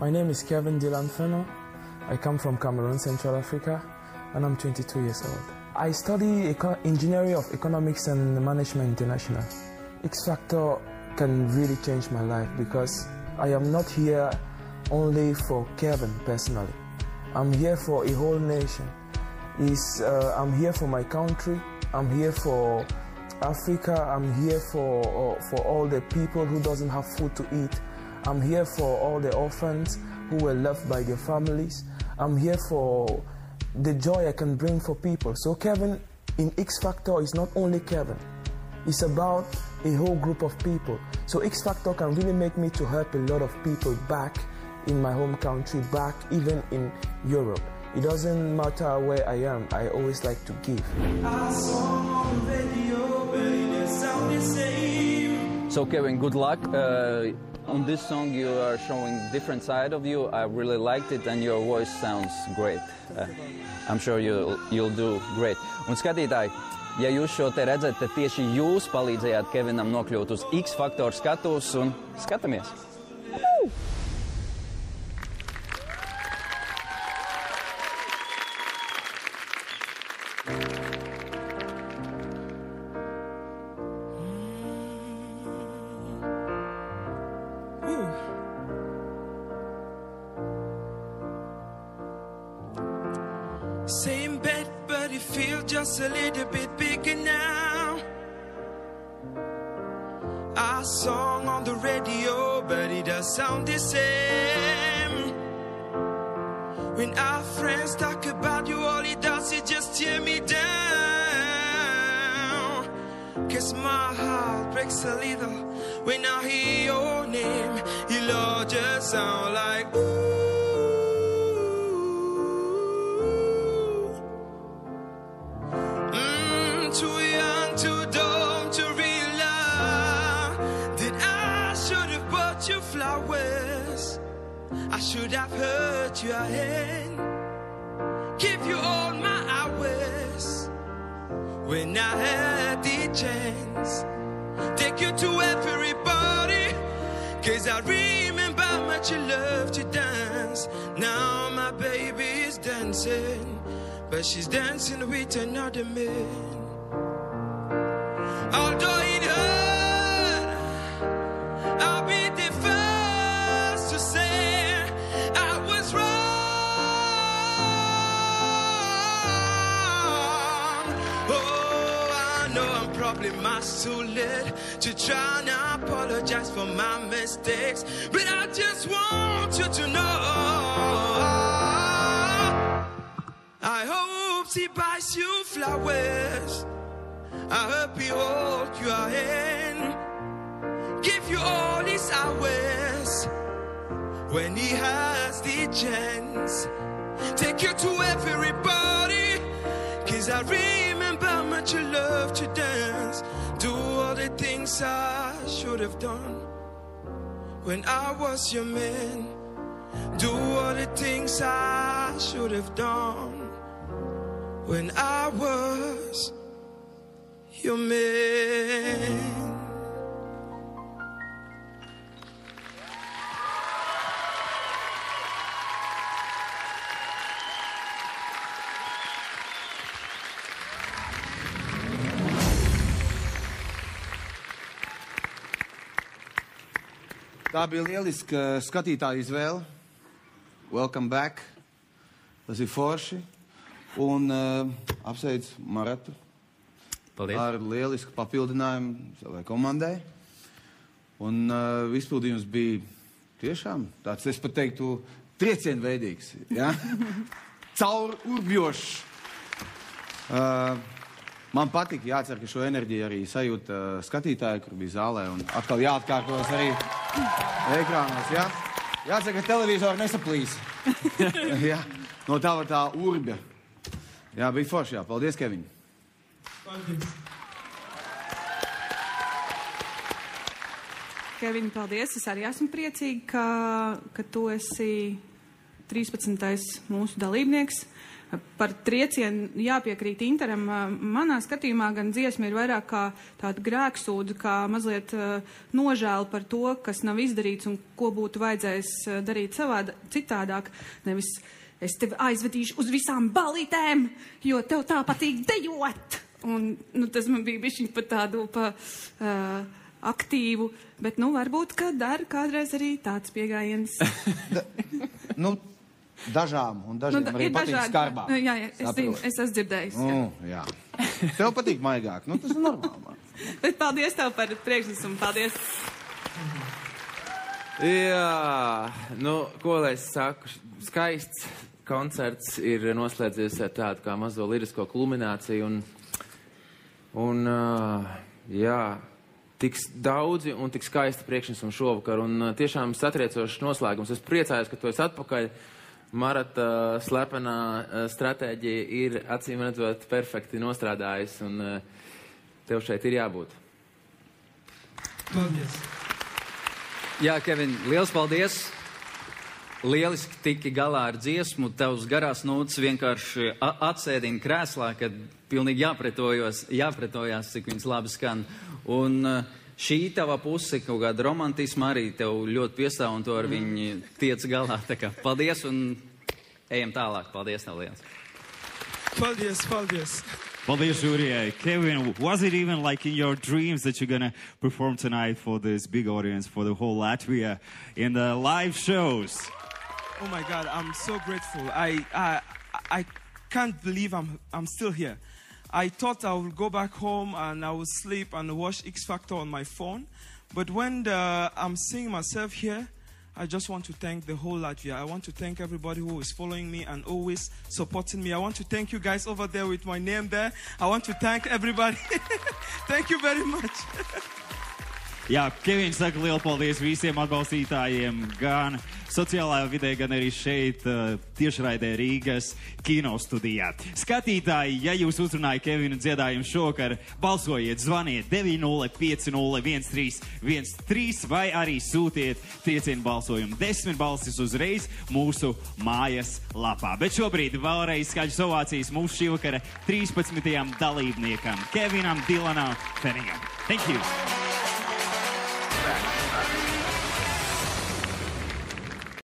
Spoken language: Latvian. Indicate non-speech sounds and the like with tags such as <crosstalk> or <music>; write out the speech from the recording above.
My name is Kevin Dylan. I come from Cameroon, Central Africa, and I'm 22 years old. I study eco- engineering of economics and management international. X Factor can really change my life because I am not here only for Kevin personally. I'm here for a whole nation. Uh, I'm here for my country. I'm here for Africa. I'm here for uh, for all the people who doesn't have food to eat. I'm here for all the orphans who were left by their families. I'm here for the joy I can bring for people. So Kevin in X Factor is not only Kevin. It's about a whole group of people. So X Factor can really make me to help a lot of people back in my home country, back even in Europe. It doesn't matter where I am, I always like to give. So Kevin, good luck. Uh, on this song, you are showing different side of you. I really liked it, and your voice sounds great. Uh, I'm sure you'll, you'll do great. Un skatītāji, ja jūs šo te redzat, tad tieši jūs palīdzējāt Kevinam nokļūt uz X faktoru skatuves un skatāmies. Same bed, but it feels just a little bit bigger now. Our song on the radio, but it does sound the same. When our friends talk about you, all it does is just tear me down. Cause my heart breaks a little when I hear your name. You'll all just sound like ooh. I should have hurt your hand, give you all my hours when I had the chance. Take you to everybody, cause I remember how much you loved to dance. Now my baby is dancing, but she's dancing with another man. Although it hurt, probably much too late to try and apologize for my mistakes, but I just want you to know. I hope he buys you flowers. I hope he holds your hand, give you all his hours when he has the chance. Take you to everybody, cause I how much you love to dance. Do all the things I should have done when I was your man. Do all the things I should have done when I was your man. Tā bija lieliska skatītāja izvēle. Welcome back. Tas ir forši. Un uh, apsveic Maratu Paldies. ar lielisku papildinājumu savai komandai. Un uh, izpildījums bija tiešām tāds, es pat teiktu, triecienveidīgs. Ja? <laughs> Caur urbjošs. Uh, man patīk, jācer, ka šo enerģiju arī sajūta uh, skatītāji, kur bija zālē. Un atkal jāatkārtos arī ekrānos. Ja? Jācer, ka televizori nesaplīs. <laughs> ja? No tā var tā urbja. Jā, bija forši. Jā. Paldies, Kevin. Kevin, paldies. Es arī esmu priecīga, ka, ka tu esi 13. mūsu dalībnieks. Par triecienu jāpiekrīt Interam. Manā skatījumā gan dziesma ir vairāk kā tāda grēksūda, kā mazliet nožēla par to, kas nav izdarīts un ko būtu vajadzējis darīt savād, citādāk. Nevis es tevi aizvedīšu uz visām balītēm, jo tev tā patīk dejot. Un, nu, tas man bija bišķiņ pa tādu, pa uh, aktīvu, bet, nu, varbūt, ka dar kādreiz arī tāds piegājiens. Nu, dažām un dažiem Nu, arī ir patīk dažādi. skarbāk. Nu, jā, jā, es zinu, es esmu dzirdējis. jā. Nu, jā. Tev patīk maigāk. Nu, tas ir normāli. <laughs> Bet paldies tev par priekšnesumu. Paldies! Jā, nu, ko lai es saku? Skaists koncerts ir noslēdzies ar tādu kā mazo lirisko kulmināciju. Un, un uh, jā, tik s- daudzi un tik skaisti priekšnesumi šovakar. Un tiešām satriecošs noslēgums. Es priecājos, ka tu esi atpakaļ. Marata uh, slepenā uh, stratēģija ir acīm redzot perfekti nostrādājusi. Un uh, tev šeit ir jābūt. Paldies. Jā, Kevin, liels paldies! Lieliski tiki galā ar dziesmu. Tavs garās notis vienkārši atsēdina krēslā, kad pilnīgi jāpretojos, jāpretojās, cik viņas labi skan. Un uh, šī tava puse, kaut kāda romantisma arī tev ļoti piestāv un to ar viņu tiec galā. Tā kā paldies un ejam tālāk. Paldies, tev liels! Paldies, paldies. Paldies, Jurijai. Kevin, was it even like in your dreams that you're gonna perform tonight for this big audience, for the whole Latvia, in the live shows? Oh my God, I'm so grateful. I, I, I can't believe I'm, I'm still here. I thought I would go back home and I would sleep and watch X Factor on my phone. But when the, I'm seeing myself here, I just want to thank the whole Latvia. I want to thank everybody who is following me and always supporting me. I want to thank you guys over there with my name there. I want to thank everybody. <laughs> thank you very much. <laughs> Jā, Kevins saka lielu paldies visiem atbalstītājiem, gan sociālajā vidē, gan arī šeit, uh, tiešraidē Rīgas kino studijā. Skatītāji, ja jūs uzrunājat Kevinu dziedājumu šokar, balsojiet, zvaniet 905-01313 vai arī sūtiet triecienu balsojumu desmit balsis uzreiz mūsu mājas lapā. Bet šobrīd vēlreiz skaļas ovācijas mūsu šī vakara 13. dalībniekam - Kevinam Dilanam Fenigam. Thank you! Bye.